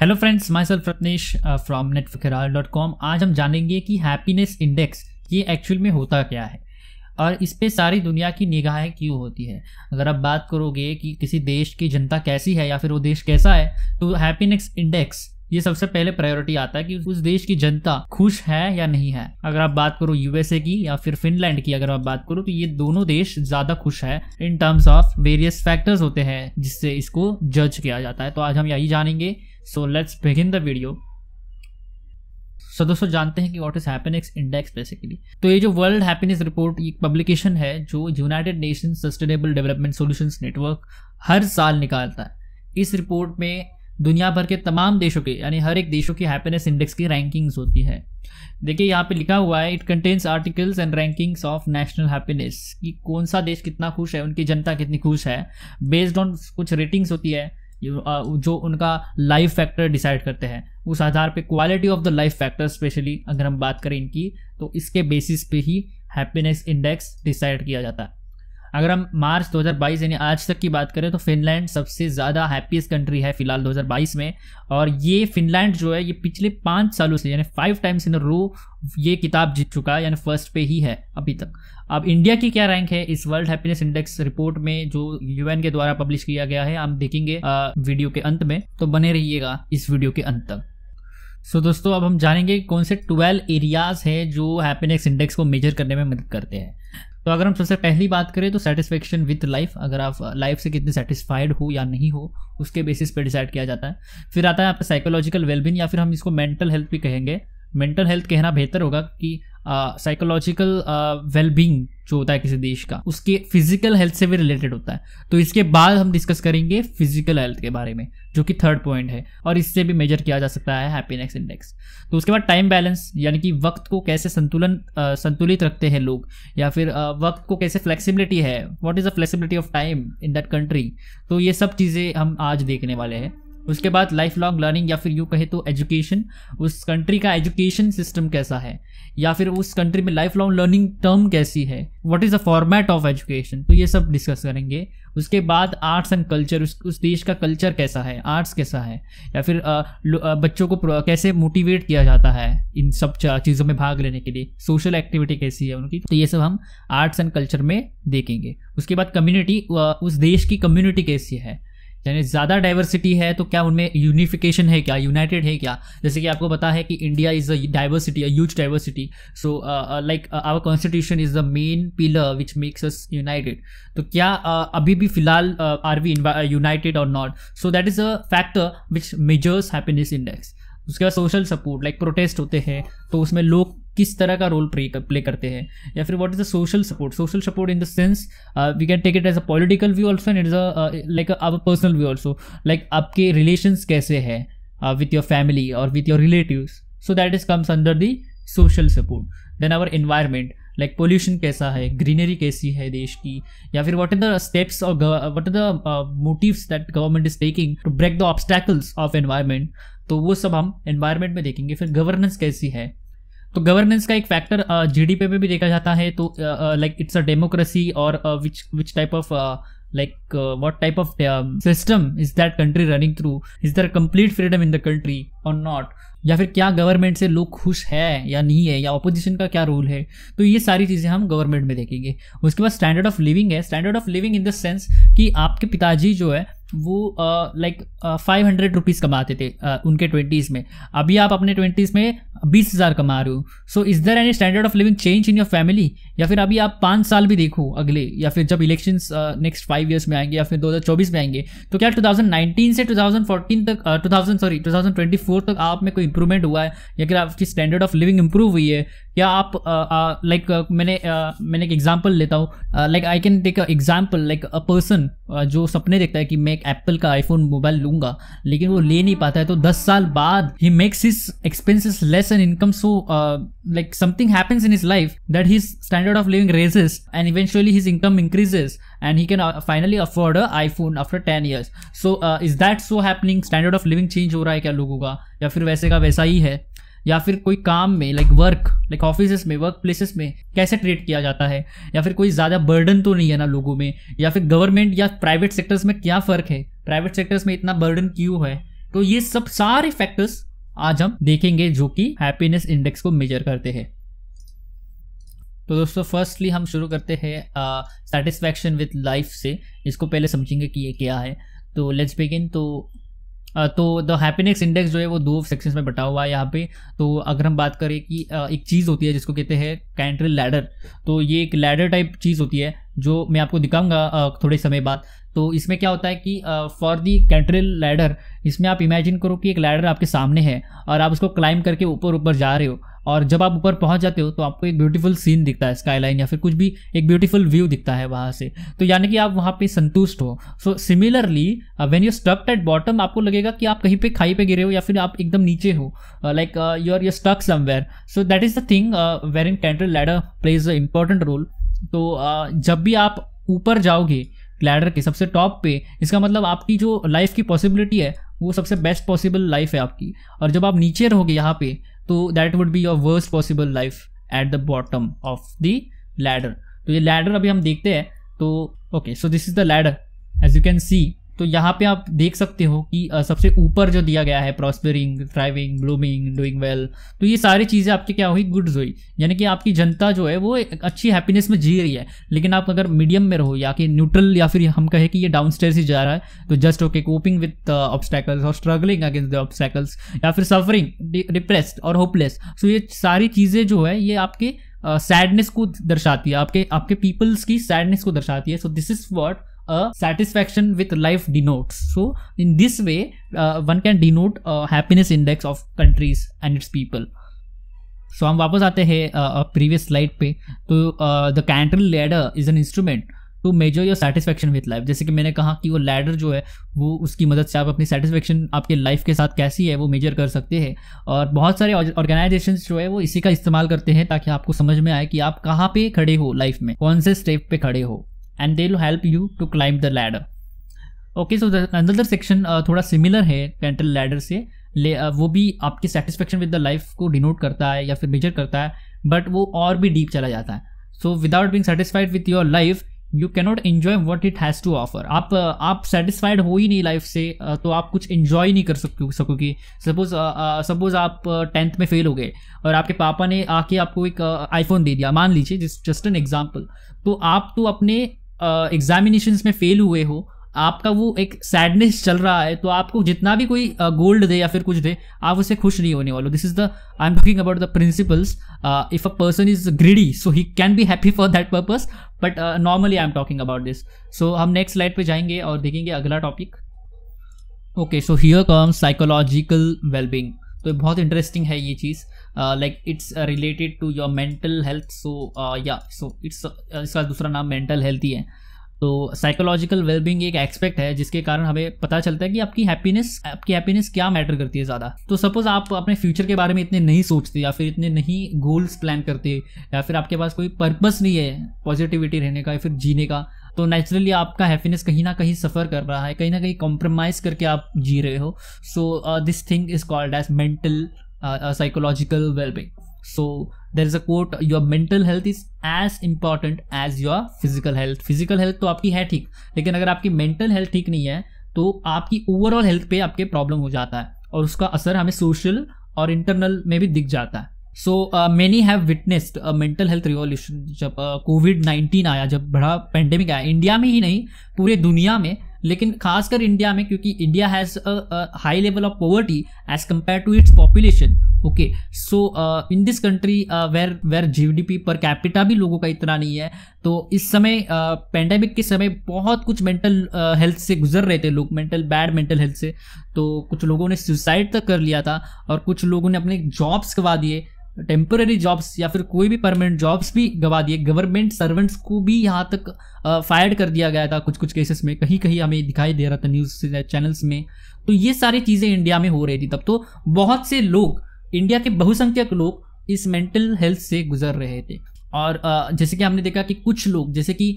Hello friends myself Ratnesh from com आज हम जानेंगे कि हैप्पीनेस इंडेक्स ये एक्चुअल में होता क्या है और इस पर सारी दुनिया की निगाहें क्यों होती है। अगर आप बात करोगे कि किसी देश की जनता कैसी है या फिर वो देश कैसा है तो हैप्पीनेस इंडेक्स ये सबसे पहले प्रायोरिटी आता है कि उस देश की जनता खुश है या नहीं है। अगर आप बात करो यूएसए की या फिर फिनलैंड की अगर आप बात करो तो ये दोनों देश ज़्यादा खुश है in terms of various factors होते हैं जिससे इसको जज किया जाता है। तो आज हम यही जानेंगे। So let's begin the video so दोस्तों, जानते हैं कि what is happiness index basically तो ये जो वर्ल्ड हैप्पीनेस रिपोर्ट एक पब्लिकेशन है जो United Nation sustainable development solutions network हर साल निकालता है। इस रिपोर्ट में दुनिया भर के तमाम देशों के, यानी हर एक देशों की हैप्पीनेस इंडेक्स की रैंकिंग्स होती है। देखिए, यहाँ पे लिखा हुआ है it contains articles and rankings of national happiness कि कौन सा देश कितना खुश है, उनकी जनता कितनी खुश है। बेस्ड ऑन कुछ रेटिंग्स होती है जो उनका लाइफ फैक्टर डिसाइड करते हैं। उस आधार पे quality of the life factor specially अगर हम बात करें इनकी तो इसके बेसिस पे ही हैप्पीनेस इंडेक्स डिसाइड किया जाता है। अगर हम मार्च 2022 यानी आज तक की बात करें तो फिनलैंड सबसे ज़्यादा हैप्पीस्ट कंट्री है फ़िलहाल 2022 में। और ये फिनलैंड जो है ये पिछले पाँच सालों से यानी फाइव टाइम्स इन रो ये किताब जीत चुका है यानी फ़र्स्ट पे ही है अभी तक। अब इंडिया की क्या रैंक है? इस वर्ल्ड हैप्पीनेस इंडेक्स रिपोर्ट में जो यूएन के द्वारा पब्लिश किया गया है हम देखेंगे वीडियो के अंत में। तो बने रहिएगा इस वीडियो के अंत तक। सो so, दोस्तों अब हम जानेंगे कौन से ट्वेल्व एरियाज़ हैं जो हैप्पीनेस इंडेक्स को मेजर करने में मदद करते हैं। तो अगर हम सबसे पहली बात करें तो सेटिस्फेक्शन विद लाइफ अगर आप लाइफ से कितने सेटिस्फाइड हो या नहीं हो, उसके बेसिस पे डिसाइड किया जाता है। फिर आता है आपका साइकोलॉजिकल वेलबींग या फिर हम इसको मेंटल हेल्थ भी कहेंगे। मेंटल हेल्थ कहना बेहतर होगा कि साइकोलॉजिकल वेलबींग जो होता है किसी देश का, उसके फ़िज़िकल हेल्थ से भी रिलेटेड होता है। तो इसके बाद हम डिस्कस करेंगे फ़िज़िकल हेल्थ के बारे में। जो कि थर्ड पॉइंट है, और इससे भी मेजर किया जा सकता है हैप्पीनेस इंडेक्स तो उसके बाद टाइम बैलेंस यानी कि वक्त को कैसे संतुलन संतुलित रखते हैं लोग, या फिर वक्त को कैसे फ्लेक्सिबिलिटी है what is the flexibility of time in that country तो ये सब चीज़ें हम आज देखने वाले हैं। उसके बाद लाइफ लॉन्ग लर्निंग या फिर यूँ कहे तो एजुकेशन उस कंट्री का एजुकेशन सिस्टम कैसा है? या फिर उस कंट्री में लाइफ लॉन्ग लर्निंग टर्म कैसी है? What is the format of education तो ये सब डिस्कस करेंगे। उसके बाद आर्ट्स एंड कल्चर उस उस देश का कल्चर कैसा है? आर्ट्स कैसा है? या फिर आ, बच्चों को कैसे मोटिवेट किया जाता है इन सब चीज़ों में भाग लेने के लिए? सोशल एक्टिविटी कैसी है उनकी? तो ये सब हम आर्ट्स एंड कल्चर में देखेंगे। उसके बाद कम्युनिटी उस देश की कम्युनिटी कैसी है? यानी ज़्यादा डाइवर्सिटी है तो क्या उनमें यूनिफिकेशन है क्या यूनाइटेड है क्या? जैसे कि आपको पता है कि India is a diversity a huge diversity so like our constitution is the main pillar which makes us united तो क्या uh, अभी भी फ़िलहाल आर वी यूनाइटेड और not so that is a factor which measures happiness index उसके बाद social support like protest होते हैं तो उसमें लोग किस तरह का रोल प्ले प्ले करते हैं? या फिर what is the social support social support in the sense we can take it as a political view also and it is a like our personal view also like आपके relations कैसे हैं with your family और with your relative so that is comes under the social support then our environment like pollution कैसा है? Greenery कैसी है देश की? या फिर वट आर द स्टेप्स और what are the motives that government is taking to break the obstacles of environment तो वो सब हम एनवायरमेंट में देखेंगे। फिर गवर्नेंस कैसी है? तो गवर्नेंस का एक फैक्टर जीडीपी पे भी देखा जाता है तो लाइक इट्स अ डेमोक्रेसी और which which type of like uh, what type of um, system is that country running through? Is freedom in the country or not? या फिर क्या गवर्नमेंट से लोग खुश है या नहीं है या ऑपोजिशन का क्या रोल है? तो ये सारी चीज़ें हम गवर्नमेंट में देखेंगे। उसके बाद स्टैंडर्ड ऑफ़ लिविंग है। Standard of living in the sense कि आपके पिताजी जो है वो लाइक फाइव हंड्रेड रुपीज़ कमाते थे uh, उनके ट्वेंटीज़ में। अभी आप अपने ट्वेंटीज़ में बीस हज़ार कमा रहे हो। So is there any standard of living change in your family या फिर अभी आप पाँच साल भी देखो अगले या फिर जब इलेक्शन नेक्स्ट फाइव ईयर्स में आएँगे या फिर 2024 में आएँगे तो क्या 2019 से 2014 तक टू थाउज़ेंड सॉरी 2024 तक आप में कोई इंप्रूवमेंट हुआ है? या फिर आपकी स्टैंडर्ड ऑफ़ लिविंग इंप्रूव हुई है? या आप लाइक uh, uh, like, मैंने मैंने एक एग्ज़ाम्पल लेता हूँ। Like I can take a example like a person जो सपने देखता है कि मैं एक एप्पल का आईफोन मोबाइल लूँगा लेकिन वो ले नहीं पाता है तो दस साल बाद ही makes his expenses less an income so like something happens in his life that his standard of living raises and eventually his income increases he can uh, finally afford a iphone 10 years. So uh, is that so happening? Standard of living change हो रहा है क्या लोगों का? या फिर वैसे का वैसा ही है? या फिर कोई काम में लाइक वर्क लाइक ऑफ़िस में वर्क प्लेसेस में कैसे ट्रीट किया जाता है? या फिर कोई ज़्यादा बर्डन तो नहीं है ना लोगों में? या फिर गवर्नमेंट या प्राइवेट सेक्टर्स में क्या फ़र्क है? प्राइवेट सेक्टर्स में इतना बर्डन क्यों है? तो ये सब सारे फैक्टर्स आज हम देखेंगे जो कि हैप्पीनेस इंडेक्स को मेजर करते हैं। तो दोस्तों फर्स्टली हम शुरू करते हैं सेटिस्फैक्शन विथ लाइफ से। इसको पहले समझेंगे कि ये क्या है। तो लेट्स बिगिन तो तो द हैप्पीनेस इंडेक्स जो है वो दो सेक्शंस में बटा हुआ है यहाँ पे। तो अगर हम बात करें कि एक चीज़ होती है जिसको कहते हैं कैंट्रल लैडर तो ये एक लैडर टाइप चीज़ होती है, जो मैं आपको दिखाऊँगा थोड़े समय बाद। तो इसमें क्या होता है कि फॉर दी कैंट्रल लैडर इसमें आप इमेजिन करो कि एक लैडर आपके सामने है और आप उसको क्लाइंब करके ऊपर ऊपर जा रहे हो और जब आप ऊपर पहुँच जाते हो तो आपको एक ब्यूटीफुल सीन दिखता है स्काईलाइन या फिर कुछ भी एक ब्यूटीफुल व्यू दिखता है वहाँ से। तो यानी कि आप वहाँ पे संतुष्ट हो। So similarly when you stuck at bottom आपको लगेगा कि आप कहीं पे खाई पे गिरे हो या फिर आप एकदम नीचे हो। Like you are you stuck somewhere so that is the thing where in Cantril ladder plays a important role तो uh, जब भी आप ऊपर जाओगे लैडर के सबसे टॉप पे, इसका मतलब आपकी जो लाइफ की पॉसिबिलिटी है, वो सबसे बेस्ट पॉसिबल लाइफ है आपकी। और जब आप नीचे रहोगे यहाँ पे तो that would be your worst possible life at the bottom of the ladder तो ये लैडर अभी हम देखते हैं तो okay so this is the ladder as you can see तो यहाँ पे आप देख सकते हो कि सबसे ऊपर जो दिया गया है prospering thriving blooming doing well तो ये सारी चीज़ें आपकी क्या हुई? गुड्स हुई। यानी कि आपकी जनता जो है वो अच्छी हैप्पीनेस में जी रही है। लेकिन आप अगर मीडियम में रहो या कि न्यूट्रल या फिर हम कहें कि ये डाउन स्टेयर ही जा रहा है तो just okay coping with obstacles और स्ट्रगलिंग अगेंस्ट द ऑब्स्टैकल्स या फिर सफरिंग डिप्रेस्ड और होपलेस सो ये सारी चीज़ें जो है ये आपके सैडनेस uh, को दर्शाती है। आपके आपके पीपल्स की सैडनेस को दर्शाती है। So this is what a satisfaction with life denotes. So in this way uh, one can denote a happiness index of countries and its people. So हम वापस आते हैं प्रीवियस स्लाइड पे। तो the Cantril ladder is an instrument to measure your satisfaction with life जैसे कि मैंने कहा कि वो लैडर जो है वो उसकी मदद से आप अपनी सेटिस्फेक्शन आपके लाइफ के साथ कैसी है वो मेजर कर सकते हैं। और बहुत सारे ऑर्गेनाइजेशन जो है वो इसी का इस्तेमाल करते हैं ताकि आपको समझ में आए कि आप कहाँ पे खड़े हो लाइफ में। कौन से स्टेप पे खड़े हो। And they will help you to climb the ladder okay so another section थोड़ा सिमिलर है कैंटल लैडर से। ले uh, वो भी आपके सेटिस्फेक्शन विद द लाइफ को डिनोट करता है या फिर मेजर करता है बट वो और भी डीप चला जाता है। So without being satisfied with your life you cannot enjoy what it has to offer आप uh, आप सेटिस्फाइड हो ही नहीं लाइफ से uh, तो आप कुछ इन्जॉय नहीं कर सको सकोगे। सपोज़ सपोज़ आप टेंथ में फेल हो गए और आपके पापा ने आके आपको एक आईफोन दे दिया। मान लीजिए जस्ट एन एग्ज़ाम्पल तो आप तो अपने एग्जामिनेशन में फेल हुए हो, आपका वो एक सैडनेस चल रहा है तो आपको जितना भी कोई गोल्ड दे या फिर कुछ दे, आप उससे खुश नहीं होने वाले। This is the I am talking about the principles if a person is greedy so he can be happy for that purpose but normally I am talking about this so हम नेक्स्ट स्लाइड पे जाएँगे और देखेंगे अगला topic okay so here come psychological wellbeing तो बहुत interesting है ये चीज़. Like it's related to your mental health so या सो इट्स इसका दूसरा नाम मेंटल हेल्थ ही है। तो साइकोलॉजिकल वेलबींग एक एक्सपेक्ट है, जिसके कारण हमें पता चलता है कि आपकी हैप्पीनेस आपकी हैप्पीनेस क्या मैटर करती है ज़्यादा। तो सपोज़ आप अपने फ्यूचर के बारे में इतने नहीं सोचते या फिर इतने नहीं गोल्स प्लान करते या फिर आपके पास कोई पर्पस नहीं है पॉजिटिविटी रहने का या फिर जीने का तो नेचुरली आपका हैप्पीनेस कहीं ना कहीं सफ़र कर रहा है, कहीं ना कहीं कॉम्प्रोमाइज़ करके आप जी रहे हो। So this thing is called as mental psychological wellbeing so there is a quote your mental health is as important as your physical health physical health तो आपकी है ठीक लेकिन अगर आपकी मेंटल हेल्थ ठीक नहीं है तो आपकी ओवरऑल हेल्थ पे आपके प्रॉब्लम हो जाता है और उसका असर हमें सोशल और इंटरनल में भी दिख जाता है। So many have witnessed mental health revolution जब कोविड uh, नाइन्टीन आया जब बड़ा पेंडेमिक आया। इंडिया में ही नहीं पूरे दुनिया में लेकिन खासकर इंडिया में क्योंकि India has high level of poverty as compare to its population okay so in this country where where G per capita भी लोगों का इतना नहीं है तो इस समय पेंडेमिक uh, के समय बहुत कुछ मेंटल हेल्थ uh, से गुजर रहे थे लोग मेंटल बैड मेंटल हेल्थ से। तो कुछ लोगों ने सुसाइड तक कर लिया था और कुछ लोगों ने अपने जॉब्स गवा दिए। टेम्पररी जॉब्स या फिर कोई भी परमानेंट जॉब्स भी गवा दिए। गवर्नमेंट सर्वेंट्स को भी यहाँ तक फायर कर दिया गया था कुछ कुछ केसेस में। कहीं कहीं हमें दिखाई दे रहा था न्यूज़ चैनल्स में। तो ये सारी चीज़ें इंडिया में हो रही थी तब। तो बहुत से लोग इंडिया के बहुसंख्यक लोग इस मेंटल हेल्थ से गुजर रहे थे। और जैसे कि हमने देखा कि कुछ लोग, जैसे कि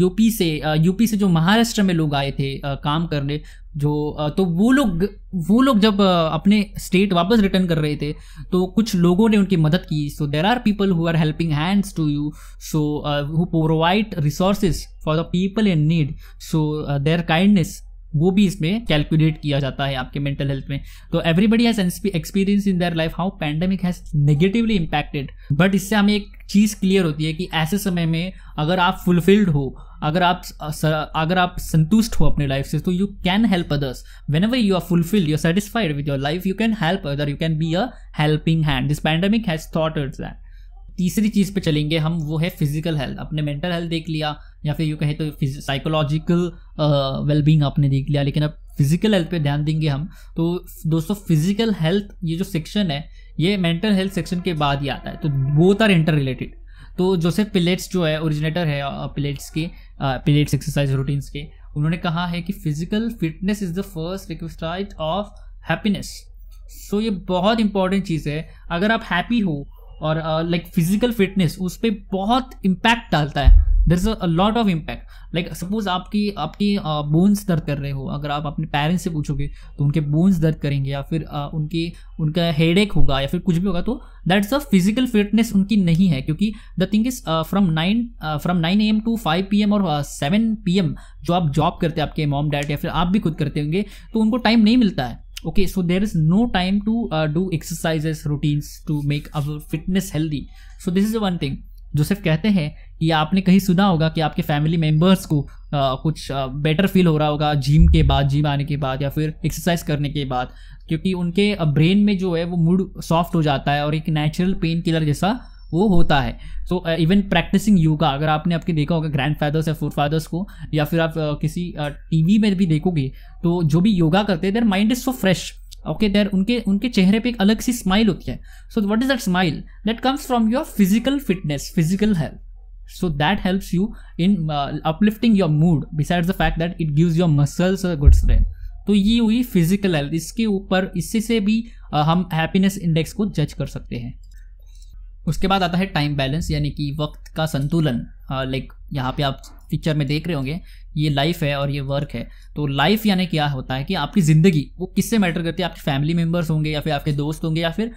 यूपी से यूपी से जो महाराष्ट्र में लोग आए थे काम करने, जो तो वो लोग वो लोग जब अपने स्टेट वापस रिटर्न कर रहे थे तो कुछ लोगों ने उनकी मदद की। So there are people who are helping hands to you so who provide resources for the people in need so their kindness वो भी इसमें कैलकुलेट किया जाता है आपके मेंटल हेल्थ में। तो everybody has experience in their life how pandemic has negatively impacted but इससे हमें एक चीज़ क्लियर होती है कि ऐसे समय में अगर आप फुलफिल्ड हो, अगर आप अगर आप संतुष्ट हो अपने लाइफ से तो you can help others whenever you are fulfilled you are satisfied with your life you can help other you can be a helping hand this pandemic has thought that तीसरी चीज़ पे चलेंगे हम, वो है फ़िज़िकल हेल्थ अपने mental health देख लिया, या फिर यू कहें तो साइकोलॉजिकल वेलबींग आपने देख लिया, लेकिन अब फ़िज़िकल हेल्थ पे ध्यान देंगे हम। तो दोस्तों फ़िज़िकल हेल्थ ये जो सेक्शन है, ये मेंटल हेल्थ सेक्शन के बाद ही आता है। तो बोथ आर इंटर रिलेटेड तो जोसेफ पिलेट्स जो है ओरिजिनेटर है पिलेट्स के पिलेट्स एक्सरसाइज रूटीन्स के, उन्होंने कहा है कि physical fitness is the first request of happiness so ये बहुत इंपॉर्टेंट चीज़ है। अगर आप हैप्पी हो और लाइक फ़िज़िकल फिटनेस उस पर बहुत इम्पैक्ट डालता है। There is a lot of impact like suppose आपकी आपकी बोन्स uh, दर्द कर रहे हो। अगर आप अपने पेरेंट्स से पूछोगे तो उनके बोन्स दर्द करेंगे या फिर uh, उनकी उनका हेड एक होगा या फिर कुछ भी होगा तो दैट्स अ फ़िज़िकल फिटनेस उनकी नहीं है। क्योंकि the thing is from nine from nine A M to five P M और सेवन पी एम जो आप जॉब करते हैं आपके मॉम डैड या फिर आप भी खुद करते होंगे तो उनको टाइम नहीं मिलता है। There is no time to uh, do exercises routines to make our fitness healthy. So this is the one thing. Joseph कहते हैं कि आपने कहीं सुना होगा कि आपके फैमिली मेंबर्स को आ, uh, कुछ बेटर uh, फील हो रहा होगा जिम के बाद जिम आने के बाद या फिर एक्सरसाइज करने के बाद। क्योंकि उनके ब्रेन में जो है वो मूड सॉफ्ट हो जाता है और एक नेचुरल पेन किलर जैसा वो होता है। सो इवन प्रैक्टिसिंग योगा अगर आपने आपके देखा होगा ग्रैंड फादर्स या फोर फादर्स को या फिर आप uh, किसी टीवी uh, में भी देखोगे तो जो भी योगा करते हैं their mind is so fresh okay their उनके उनके चेहरे पे एक अलग सी स्माइल होती है। So what is that smile that comes from your physical fitness physical health so that helps you in uplifting your mood besides the fact that it gives your muscles good strength तो ये हुई physical health इसके ऊपर इससे से भी uh, हम happiness index को जज कर सकते हैं। उसके बाद आता है टाइम बैलेंस यानी कि वक्त का संतुलन। लाइक यहाँ पे आप पिक्चर में देख रहे होंगे, ये लाइफ है और ये वर्क है। तो लाइफ यानी क्या होता है कि आपकी ज़िंदगी, वो किससे मैटर करती है? आपके फैमिली मेंबर्स होंगे या फिर आपके दोस्त होंगे या फिर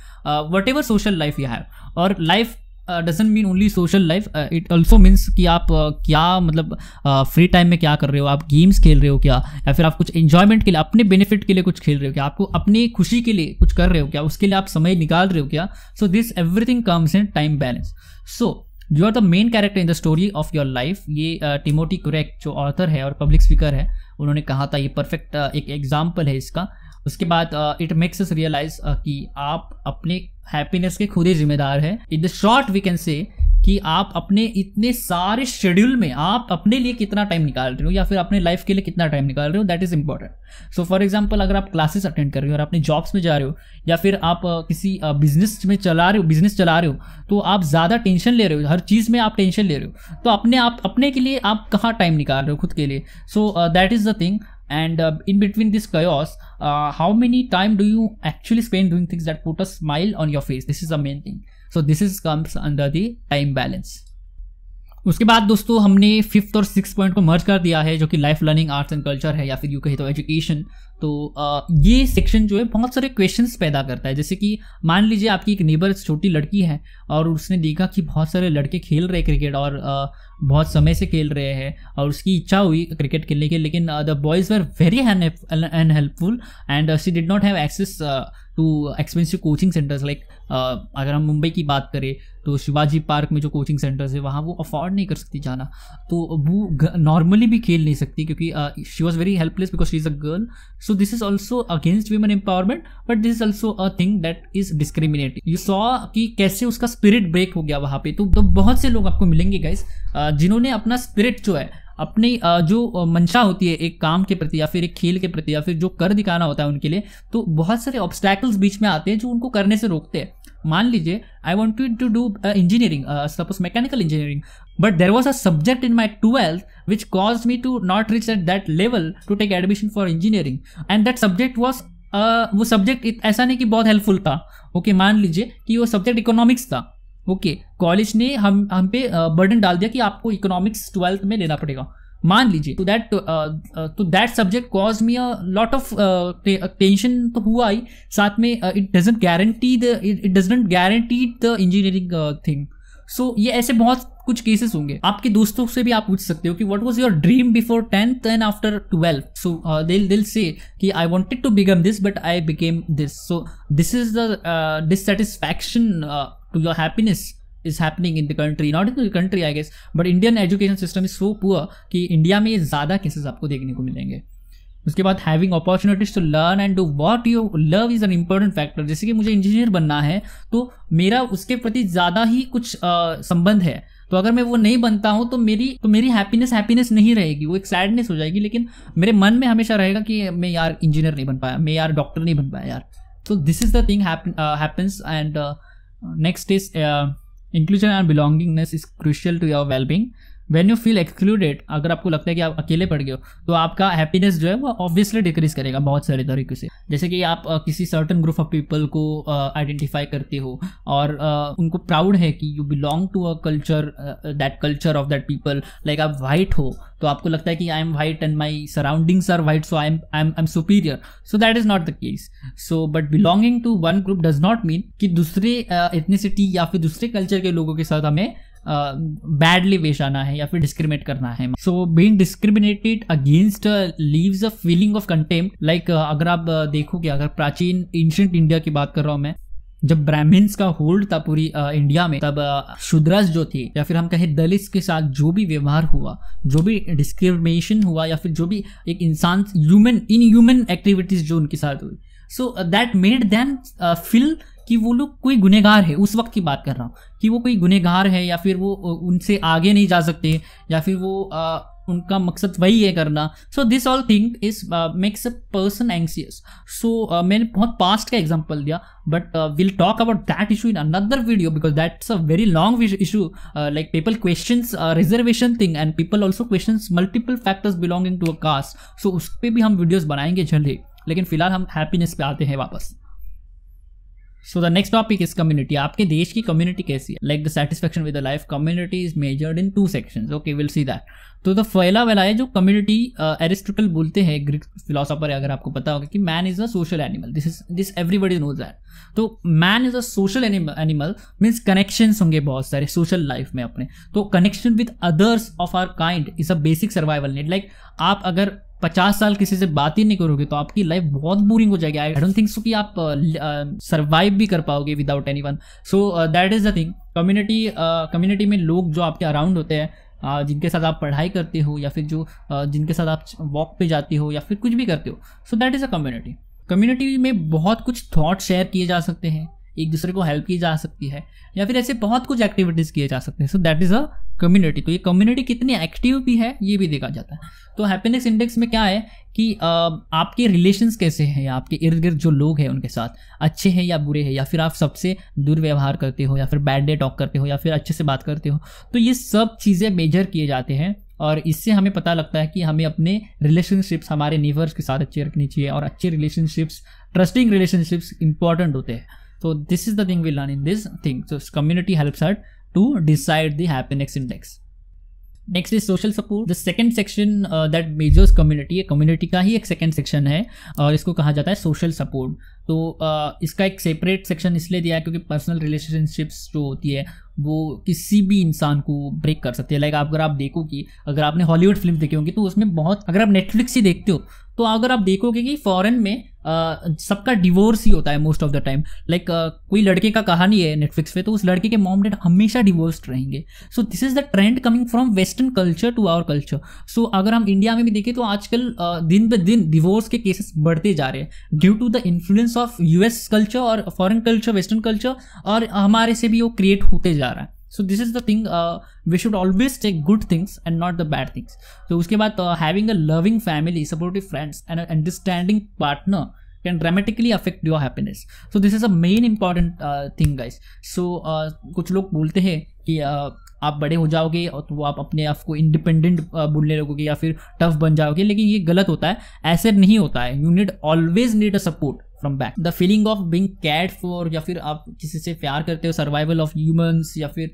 whatever social life you है और life doesn't mean only social life it also means कि आप uh, क्या मतलब फ्री uh, टाइम में क्या कर रहे हो? आप गेम्स खेल रहे हो क्या? या फिर आप कुछ इन्जॉयमेंट के लिए अपने बेनिफिट के लिए कुछ खेल रहे हो क्या? आपको अपनी खुशी के लिए कुछ कर रहे हो क्या? उसके लिए आप समय निकाल रहे हो क्या? So this everything comes in time balance so you are the main character in the story of your life ये टिमोटी कुरैक जो ऑथर है और पब्लिक स्पीकर है उन्होंने कहा था ये परफेक्ट uh, एक एग्ज़ाम्पल है इसका। उसके बाद इट मेक्स अस रियलाइज़ कि आप अपने हैप्पीनेस के खुद ही जिम्मेदार है. In the short we can say कि आप अपने इतने सारे शेड्यूल में आप अपने लिए कितना टाइम निकाल रहे हो या फिर अपने लाइफ के लिए कितना टाइम निकाल रहे हो that is important so for example अगर आप क्लासेस अटेंड कर रहे हो और अपने जॉब्स में जा रहे हो या फिर आप किसी बिज़नेस में चला रहे हो बिज़नेस चला रहे हो तो आप ज़्यादा टेंशन ले रहे हो, हर चीज़ में आप टेंशन ले रहे हो. तो अपने आप, अपने के लिए आप कहाँ टाइम निकाल रहे हो, खुद के लिए? So that is the thing and uh, in between this chaos uh, how many time do you actually spend doing things that put a smile on your face? This is the main thing. So this is comes under the time balance उसके बाद दोस्तों, हमने fifth और six point को मर्ज कर दिया है, जो कि life learning arts and culture है, या फिर यू कहे तो एजुकेशन तो ये सेक्शन जो है, बहुत सारे क्वेश्चंस पैदा करता है। जैसे कि मान लीजिए आपकी एक नेबर छोटी लड़की है, और उसने देखा कि बहुत सारे लड़के खेल रहे क्रिकेट और बहुत समय से खेल रहे हैं, और उसकी इच्छा हुई क्रिकेट खेलने की, लेकिन the boys were very unhelpful and she did not have access to expensive coaching centres like अगर हम मुंबई की बात करें तो शिवाजी पार्क में जो कोचिंग सेंटर्स है वहाँ वो अफोर्ड नहीं कर सकती जाना। तो वो नॉर्मली भी खेल नहीं सकती क्योंकि she was very helpless because she is a girl so this is also against women empowerment but this is also a thing that is discriminative you saw कि कैसे उसका स्पिरिट ब्रेक हो गया वहाँ पे। तो, तो बहुत से लोग आपको मिलेंगे गाइस जिन्होंने अपना स्पिरिट जो है अपनी जो मंशा होती है एक काम के प्रति या फिर एक खेल के प्रति या फिर जो कर दिखाना होता है उनके लिए तो बहुत सारे ऑब्स्टैकल्स बीच में आते हैं जो उनको करने से रोकते हैं। मान लीजिए I want to do engineering suppose mechanical engineering but there was a subject in my twelfth which cause me to not reach at that level to take admission for engineering and that subject was वो subject ऐसा नहीं कि बहुत helpful था। Okay okay, मान लीजिए कि वो सब्जेक्ट इकोनॉमिक्स था। ओके okay, कॉलेज ने हम हम पे बर्डन uh, डाल दिया कि आपको इकोनॉमिक्स ट्वेल्थ में लेना पड़ेगा। मान लीजिए तो that too that subject cause me a lot of tension तो हुआ ही। साथ में it doesn't guarantee the it doesn't guarantee the engineering thing so ये ऐसे बहुत कुछ केसेस होंगे। आपके दोस्तों से भी आप पूछ सकते हो कि what was your dream before tenth and after twelve so दिल दिल से कि I wanted to become this but I became this so this is the dissatisfaction to your happiness is happening in the country, not in the country, i guess, but indian education system is so poor कि India में ज़्यादा cases आपको देखने को मिलेंगे। उसके बाद having opportunities to learn and do what you love is an important factor जैसे कि मुझे इंजीनियर बनना है तो मेरा उसके प्रति ज़्यादा ही कुछ संबंध है। तो अगर मैं वो नहीं बनता हूँ तो मेरी तो मेरी हैप्पीनेस हैप्पीनेस नहीं रहेगी। वो एक सैडनेस हो जाएगी, लेकिन मेरे मन में हमेशा रहेगा कि मैं यार इंजीनियर नहीं बन पाया, मैं यार डॉक्टर नहीं बन पाया यार। तो this is the thing happens and next is Inclusion and belongingness is crucial to your well being. When you feel excluded अगर आपको लगता है कि आप अकेले पड़ गए हो तो आपका हैप्पीनेस जो है वो ऑब्वियसली डिक्रीज करेगा बहुत सारे तरीके से। जैसे कि आप किसी सर्टन ग्रुप ऑफ़ पीपल को आइडेंटिफाई करते हो और उनको प्राउड है कि you belong to a culture that culture of that people like आप वाइट हो तो आपको लगता है कि I am white and my surroundings are white so I am I am I am superior so that is not the case so but belonging to one group does not mean कि दूसरे ethnicity या फिर दूसरे culture के लोगों के साथ हमें बैडली पेश आना है या फिर डिस्क्रिमिनेट करना है। So being discriminated against leaves a feeling of contempt like अगर आप देखोगे अगर प्राचीन एंशंट इंडिया की बात कर रहा हूँ मैं, जब ब्राह्मण्स का होल्ड था पूरी इंडिया में, तब शुद्रस जो थे, या फिर हम कहें दलित के साथ जो भी व्यवहार हुआ, जो भी डिस्क्रिमिनेशन हुआ, या फिर जो भी एक इंसान ह्यूमन इन ह्यूमन एक्टिविटीज़ जो उनके साथ हुई। So that made then feel कि वो लोग कोई गुनेगार है उस वक्त की बात कर रहा हूँ कि वो कोई गुनेगार है या फिर वो उनसे आगे नहीं जा सकते या फिर वो आ, उनका मकसद वही है करना। So this all thing is makes a person anxious so मैंने बहुत पास्ट का एग्ज़ाम्पल दिया but will talk about that issue in another video because that's a very long issue like people question reservation thing and people also question multiple factors belonging to a caste so उस पर भी हम videos बनाएँगे जल्दी लेकिन फ़िलहाल हम happiness पे आते हैं वापस। So the next topic is community आपके देश की कम्युनिटी कैसी है? Like the satisfaction with life community is measured in two section okay will see that तो द पहला वाला है जो कम्युनिटी एरिस्टोटल uh, बोलते हैं ग्रीक फिलोसफर है अगर आपको पता होगा कि man is a social animal this is this everybody knows that तो man is a social animal means connection होंगे बहुत सारे सोशल लाइफ में अपने. तो connection with others of our kind is a basic survival need like आप अगर पचास साल किसी से बात ही नहीं करोगे तो आपकी लाइफ बहुत बोरिंग हो जाएगी। आई डोंट थिंक सो कि आप सर्वाइव uh, uh, भी कर पाओगे without anyone so that is the thing community community में लोग जो आपके अराउंड होते हैं uh, जिनके साथ आप पढ़ाई करते हो या फिर जो uh, जिनके साथ आप वॉक पे जाते हो या फिर कुछ भी करते हो so that is a community community में बहुत कुछ थॉट शेयर किए जा सकते हैं। एक दूसरे को हेल्प की जा सकती है या फिर ऐसे बहुत कुछ एक्टिविटीज़ किए जा सकते हैं। So that is a community तो ये कम्युनिटी कितनी एक्टिव भी है ये भी देखा जाता है। तो हैप्पीनेस इंडेक्स में क्या है कि आ, आपके रिलेशंस कैसे हैं या आपके इर्द गिर्द जो लोग हैं उनके साथ अच्छे हैं या बुरे हैं या फिर आप सबसे दुर्व्यवहार करते हो या फिर बैड डे टॉक करते हो या फिर अच्छे से बात करते हो। तो ये सब चीज़ें मेजर किए जाते हैं और इससे हमें पता लगता है कि हमें अपने रिलेशनशिप्स हमारे नेबर्स के साथ अच्छे रखनी चाहिए और अच्छे रिलेशनशिप्स ट्रस्टिंग रिलेशनशिप्स इंपॉर्टेंट होते हैं। So this is the thing we learn in this thing. So community helps us to decide the happiness index. Next is social support the second section that measures community community का ही एक second section है और इसको कहा जाता है social support तो uh, इसका एक सेपरेट सेक्शन इसलिए दिया है क्योंकि पर्सनल रिलेशनशिप्स जो होती है वो किसी भी इंसान को ब्रेक कर सकती है। लाइक अगर आप देखो कि अगर आपने हॉलीवुड फ़िल्म देखी होंगी तो उसमें बहुत अगर आप नेटफ्लिक्स ही देखते हो तो अगर आप देखोगे कि फॉरेन में सबका डिवोर्स ही होता है most of the time like कोई लड़के का कहानी है नेटफ्लिक्स पे तो उस लड़के के मॉम डैड हमेशा डिवोर्स्ड रहेंगे। So this is the trend coming from western culture to our culture so अगर हम इंडिया में भी देखें तो आजकल uh, दिन ब दिन डिवोर्स के केसेस बढ़ते जा रहे हैं। Due to the influence of US culture और फॉरन कल्चर वेस्टर्न कल्चर और हमारे से भी वो क्रिएट होते जा रहा है। So this is the thing we should always take good things and not the bad things तो उसके बाद having a loving family supportive friends and understanding partner affect your happiness. So this is a main important uh, thing guys. So uh, कुछ लोग बोलते हैं कि uh, आप बड़े हो जाओगे और तो आप अपने आप को इंडिपेंडेंट uh, बोलने लगोगे या फिर टफ बन जाओगे लेकिन ये गलत होता है। ऐसे नहीं होता है। You need always need a support from back the feeling of being cared for या फिर आप किसी से प्यार करते हो सर्वाइवल ऑफ़ ह्यूमंस या फिर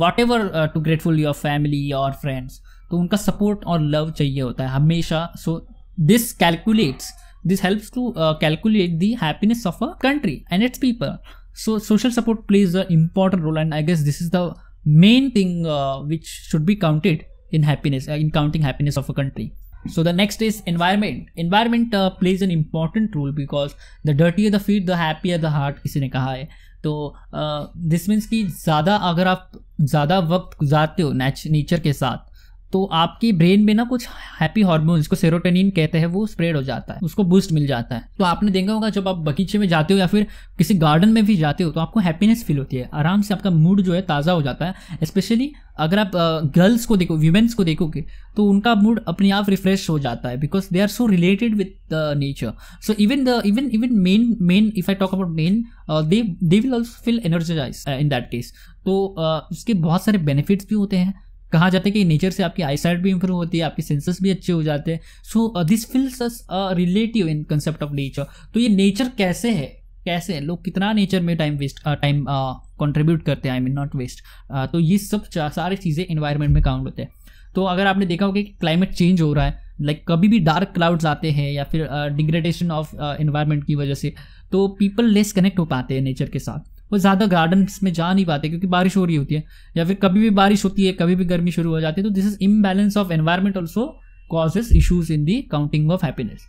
whatever to grateful your family और फ्रेंड्स तो उनका सपोर्ट और लव चाहिए होता है हमेशा। So this calculates this helps to calculate the happiness of a country and its people so social support plays a important role and I guess this is the main thing which should be counted in happiness in counting happiness of a country so the next is environment environment uh, plays an important role because the dirtier the feet the happier the heart किसी ने कहा है तो this means कि ज़्यादा अगर आप ज़्यादा वक्त गुजारते हो नेचर के साथ तो आपकी ब्रेन में ना कुछ हैप्पी हार्मोन जिसको सेरोटेनिन कहते हैं, वो स्प्रेड हो जाता है। उसको बूस्ट मिल जाता है। तो आपने देखा होगा, जब आप बगीचे में जाते हो या फिर किसी गार्डन में भी जाते हो तो आपको हैप्पीनेस फील होती है। आराम से आपका मूड जो है ताज़ा हो जाता है। स्पेशली अगर आप गर्ल्स को देखो वीमेंस को देखोगे तो उनका मूड अपने आप रिफ्रेश हो जाता है because they are so related with the nature so even the even even men men if I talk about men they they will also feel energize in that case तो उसके बहुत सारे benefits भी होते हैं। कहा जाता है कि नेचर से आपकी आई साइट भी इंप्रूव होती है आपके सेंसेस भी अच्छे हो जाते हैं। So this feels us relative in concept of nature तो ये नेचर कैसे है? कैसे है? लोग कितना नेचर में टाइम वेस्ट टाइम कंट्रीब्यूट करते हैं? आई मीन नॉट वेस्ट तो ये सब सारी चीज़ें इन्वायरमेंट में काउंट होते हैं। तो अगर आपने देखा होगा कि क्लाइमेट चेंज हो रहा है लाइक like, कभी भी डार्क क्लाउड्स आते हैं या फिर डिग्रेडेशन ऑफ़ इन्वायरमेंट की वजह से तो पीपल लेस कनेक्ट हो पाते हैं नेचर के साथ। वो ज़्यादा गार्डन में जा नहीं पाते क्योंकि बारिश हो रही होती है। या फिर कभी भी बारिश होती है, कभी भी गर्मी शुरू हो जाती है तो this is imbalance of environment also causes issues in the counting of happiness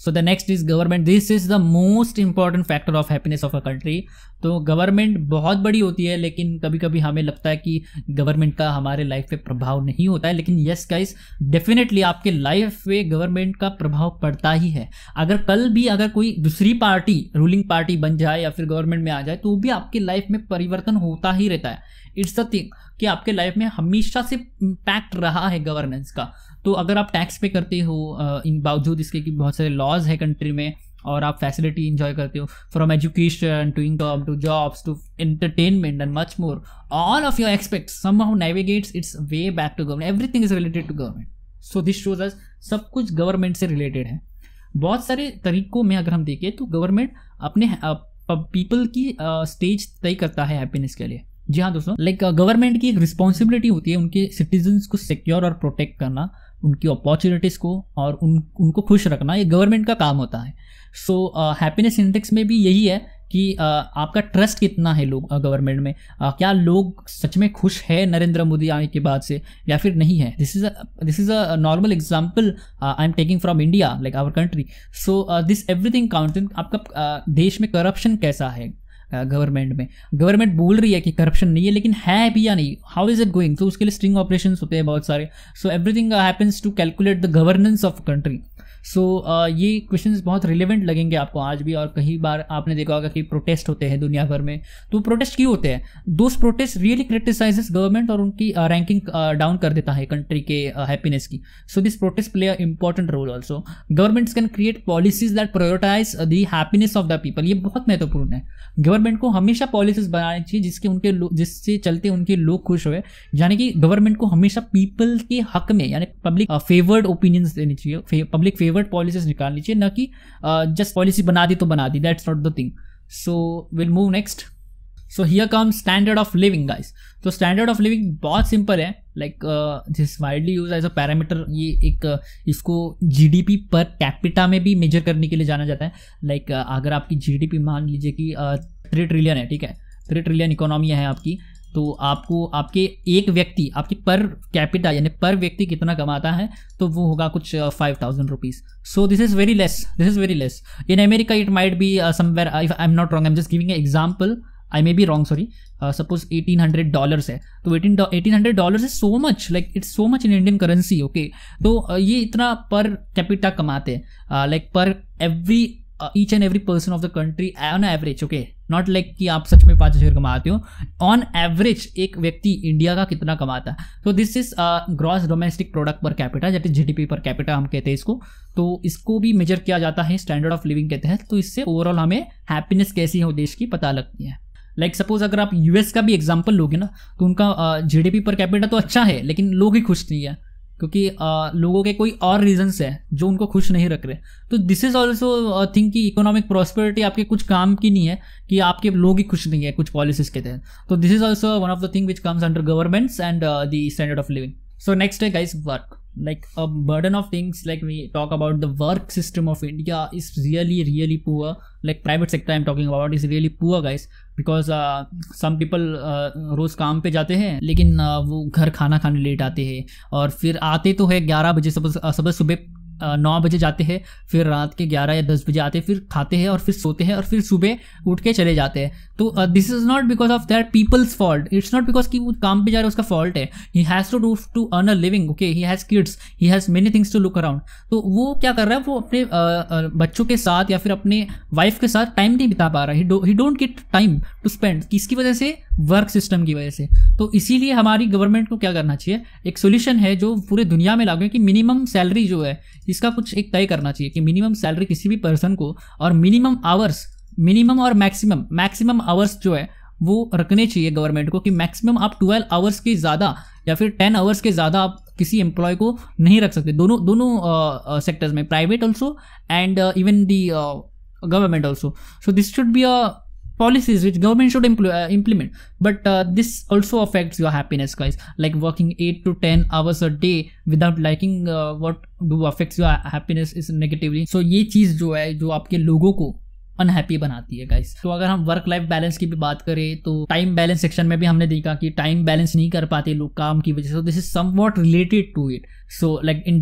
so the next is government this is the most important factor of happiness of a country तो गवर्नमेंट बहुत बड़ी होती है, लेकिन कभी कभी हमें लगता है कि गवर्नमेंट का हमारे लाइफ पे प्रभाव नहीं होता है। लेकिन यस गाइस डेफिनेटली आपके लाइफ पे गवर्नमेंट का प्रभाव पड़ता ही है। अगर कल भी अगर कोई दूसरी पार्टी रूलिंग पार्टी बन जाए या फिर गवर्नमेंट में आ जाए तो भी आपके लाइफ में परिवर्तन होता ही रहता है। इट्स द थिंग कि आपके लाइफ में हमेशा से इम्पैक्ट रहा है गवर्नेंस का। तो अगर आप टैक्स पे करते हो इन बावजूद इसके कि बहुत सारे लॉज है कंट्री में, और आप फैसिलिटी इंजॉय करते हो from education to income to jobs to entertainment and much more all of your expect somehow navigates its way back to government everything is related to government so this shows us सब कुछ government से related है। बहुत सारे तरीकों में अगर हम देखें तो गवर्नमेंट अपने पीपल की स्टेज तय करता है हैप्पीनेस के लिए। जी हाँ दोस्तों लाइक गवर्नमेंट की एक रिस्पॉन्सिबिलिटी होती है उनके सिटीजन्स को सिक्योर और प्रोटेक्ट करना। उनकी अपॉर्चुनिटीज़ को और उन उनको खुश रखना ये गवर्नमेंट का काम होता है। सो हैप्पीनेस इंडेक्स में भी यही है कि uh, आपका ट्रस्ट कितना है लोग गवर्नमेंट में। Uh, क्या लोग सच में खुश है नरेंद्र मोदी आने के बाद से या फिर नहीं है? This is this is a normal example I am taking from India like our country so this everything counting आपका uh, देश में करप्शन कैसा है? गवर्नमेंट में। गवर्नमेंट बोल रही है कि करप्शन नहीं है, लेकिन है भी या नहीं? हाउ इज़ इट गोइंग तो उसके लिए स्ट्रिंग ऑपरेशन होते हैं बहुत सारे। So everything happens to calculate the governance of country so so, uh, ये क्वेश्चन बहुत रिलेवेंट लगेंगे आपको आज भी और कई बार आपने देखा होगा कि प्रोटेस्ट होते हैं दुनिया भर में। तो प्रोटेस्ट क्यों होते हैं? दोस्त प्रोटेस्ट रियली क्रिटिसाइजेस गवर्नमेंट और उनकी रैंकिंग uh, डाउन uh, कर देता है कंट्री के हैप्पीनेस uh, की। So this protest play a important role also governments can create policies that prioritize the happiness of the people ये बहुत महत्वपूर्ण है। गवर्नमेंट को हमेशा पॉलिसीज़ बनानी चाहिए जिसके उनके जिससे चलते उनके लोग खुश हुए। यानी कि गवर्नमेंट को हमेशा पीपल के हक में यानी पब्लिक फेवर्ड ओपिनियंस देनी चाहिए। पब्लिक फेवर्ड पॉलिसीज़ निकालनी चाहिए ना कि जस्ट पॉलिसी बना दी तो बना दी that's not the thing so will move next so here come standard of living guys तो स्टैंडर्ड ऑफ़ लिविंग बहुत सिंपल है. Like this widely use as a parameter ये एक uh, इसको जीडीपी पर कैपिटा में भी मेजर करने के लिए जाना जाता है. लाइक like, uh, अगर आपकी जीडीपी मान लीजिए कि थ्री uh, ट्रिलियन है ठीक है? थ्री ट्रिलियन इकोनॉमी है आपकी. तो आपको, आपके एक व्यक्ति, आपके पर कैपिटा यानी पर व्यक्ति कितना कमाता है तो वो होगा कुछ five thousand rupees so this is very less this is very less in America it might be somewhere I am not wrong I am just giving example I may be wrong sorry suppose eighteen hundred dollars है. तो eighteen eighteen hundred dollars is so much like it's so much in Indian currency okay तो ये इतना per capita कमाते हैं. Like per every each and every person of the country on average okay not like कि आप सच में पाँच हज़ार कमाते हो। ऑन एवरेज एक व्यक्ति इंडिया का कितना कमाता है? तो this is gross domestic product per capita जैसे जी डी पर कैपिटा हम कहते हैं इसको। तो इसको भी मेजर किया जाता है स्टैंडर्ड ऑफ़ लिविंग के तहत तो इससे ओवरऑल हमें हैप्पीनेस कैसी हो देश की पता लगती है। लाइक like सपोज़ अगर आप यूएस का भी एग्ज़ाम्पल लोगे ना तो उनका जी uh, पर कैपिटा तो अच्छा है लेकिन लोग ही खुश नहीं है। क्योंकि आ, लोगों के कोई और रीजंस है जो उनको खुश नहीं रख रहे। तो दिस इज़ ऑल्सो थिंक कि इकोनॉमिक प्रॉस्पेरिटी आपके कुछ काम की नहीं है कि आपके लोग ही खुश नहीं है कुछ पॉलिसीज़ के तहत। तो this is also one of the thing which comes under governments and the standard of living so next है guys work like a burden of things like we talk about the work system of india is really really poor. Like private sector i'm talking about is really poor guys. Because some people रोज़ काम पे जाते हैं लेकिन uh, वो घर खाना खाने late आते हैं। और फिर आते तो है ग्यारह बजे सुबह सुबह सुबह नौ बजे जाते हैं फिर रात के ग्यारह या दस बजे आते हैं फिर खाते हैं और फिर सोते हैं और फिर सुबह उठ के चले जाते हैं। तो this is not because of that people's fault it's not because कि वो काम पे जा रहे उसका फॉल्ट है। He has to do to earn a living okay he has kids he has many things to look around तो वो क्या कर रहा है? वो अपने uh, uh, बच्चों के साथ या फिर अपने वाइफ के साथ टाइम नहीं बिता पा रहा। है he don't get time to spend किसकी वजह से? वर्क सिस्टम की वजह से। तो इसीलिए हमारी गवर्नमेंट को क्या करना चाहिए? एक सोल्यूशन है जो पूरे दुनिया में लागू है कि मिनिमम सैलरी जो है, इसका कुछ एक तय करना चाहिए कि मिनिमम सैलरी किसी भी पर्सन को और मिनिमम आवर्स मिनिमम और मैक्सिमम मैक्सिमम आवर्स जो है, वो रखने चाहिए गवर्नमेंट को कि मैक्सिमम आप ट्वेल्व आवर्स के ज़्यादा या फिर टेन आवर्स के ज़्यादा आप किसी एम्प्लॉय को नहीं रख सकते। दोनों दोनों सेक्टर्स में private also and even the government also so this should be a policies which government should impl- uh, implement but uh, this also affects your happiness guys like working 8 to 10 hours a day without liking uh, what do affects your happiness is negatively so ये चीज़ जो है जो आपके लोगों को unhappy बनाती है guys तो अगर हम वर्क लाइफ बैलेंस की भी बात करें तो टाइम बैलेंस सेक्शन में भी हमने देखा कि टाइम बैलेंस नहीं कर पाते लोग काम की वजह से। This is somewhat related to it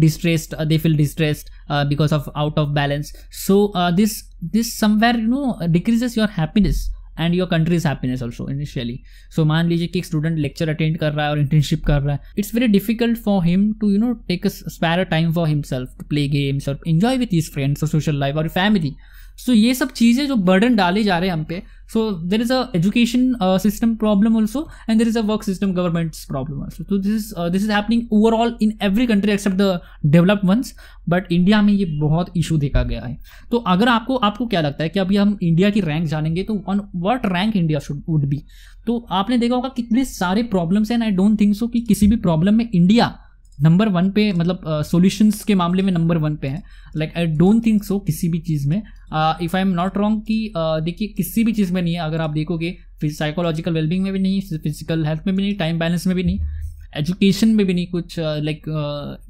distressed uh, they feel distressed uh, because of out of balance. So uh, this this somewhere you know decreases your happiness and your country's happiness also initially so मान लीजिए कि एक student lecture attend कर रहा है और internship कर रहा है। It's very difficult for him to you know take a spare time for himself to play games और इन्जॉय विथ हिज फ्रेंड्स और सोशल लाइफ और फैमिली सो ये सब चीज़ें जो बर्डन डाले जा रहे हैं हम पे so there is a education system problem also and there is a work system government problem also तो this is this is happening overall in every country except the developed ones but India में ये बहुत issue देखा गया है। तो अगर आपको आपको क्या लगता है कि अभी हम इंडिया की रैंक जानेंगे तो on what rank India should would be तो आपने देखा होगा कितने सारे प्रॉब्लम्स हैं आई डोंट थिंक सो कि किसी भी प्रॉब्लम में इंडिया नंबर वन पे मतलब सॉल्यूशंस uh, के मामले में नंबर वन पे है। Like I don't think so किसी भी चीज़ में। If I am not wrong कि देखिए किसी भी चीज़ में नहीं है। अगर आप देखोगे साइकोलॉजिकल वेलबिंग में भी नहीं फ़िज़िकल हेल्थ में भी नहीं टाइम बैलेंस में भी नहीं एजुकेशन में भी नहीं कुछ like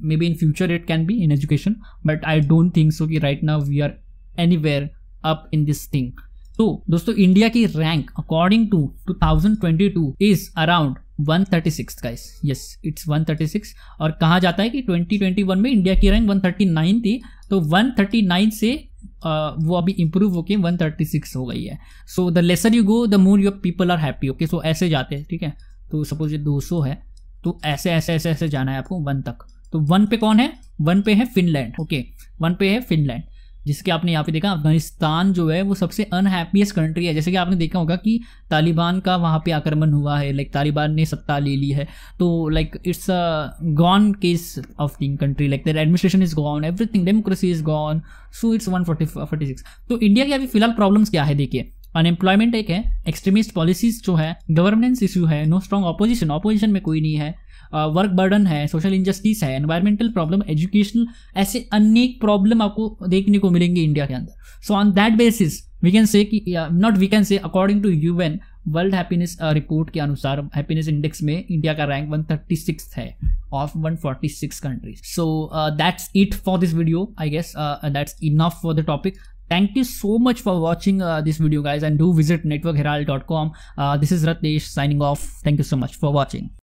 maybe in future it can be in education but I don't think so कि right now we are anywhere up in this thing तो दोस्तों इंडिया की rank according to two thousand twenty two is around 136 guys yes it's 136 और कहा जाता है कि 2021 में इंडिया की रैंक 139 थी तो 139 से uh, वो अभी इंप्रूव होके 136 हो गई है। So the lesser you go the more your people are happy okay so ऐसे जाते हैं ठीक है? तो सपोज़ ये 200 है तो ऐसे ऐसे ऐसे ऐसे जाना है आपको वन तक। तो वन पे कौन है? वन पे है फिनलैंड ओके वन पे है फिनलैंड जिसके आपने यहाँ पे देखा, अफ़गानिस्तान जो है वो सबसे अनहैप्पीएस्ट कंट्री है। जैसे कि आपने देखा होगा कि तालिबान का वहाँ पे आक्रमण हुआ है लाइक तालिबान ने सत्ता ले ली है। तो like it's a gone case of the country like there administration is gone everything democracy is gone so it's one forty forty six तो इंडिया की अभी फ़िलहाल प्रॉब्लम्स क्या है, देखिए। अनएम्प्लॉयमेंट एक है एक्सट्रीमिस्ट पॉलिसीज़ जो है गवर्नेंस इशू है नो स्ट्रॉन्ग ऑपोजिशन ऑपोजिशन में कोई नहीं है। वर्क बर्डन है सोशल इंजस्टिस है एनवायरमेंटल प्रॉब्लम एजुकेशनल ऐसे अनेक प्रॉब्लम आपको देखने को मिलेंगे इंडिया के अंदर। So on that basis we can say not we can say according to U N world happiness report के अनुसार हैप्पीनेस इंडेक्स में इंडिया का रैंक 136 है of 146 countries so that's it for this video I guess that's enough for the topic thank you so much for watching uh, this video guys and do visit networkherald.com uh, this is ratesh signing off. Thank you so much for watching.